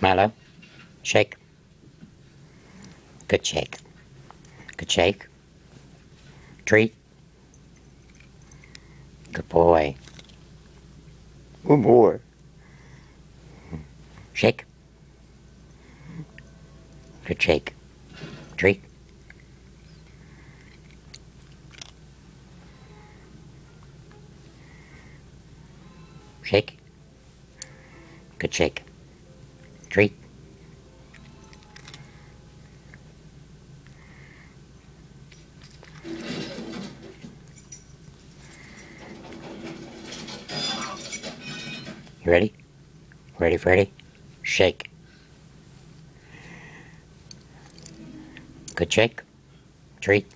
Milo, shake. Good shake. Good shake. Treat. Good boy. Good boy. Shake. Good shake. Treat. Shake. Good shake. Treat. You ready? Ready, Freddy? Shake. Good shake. Treat.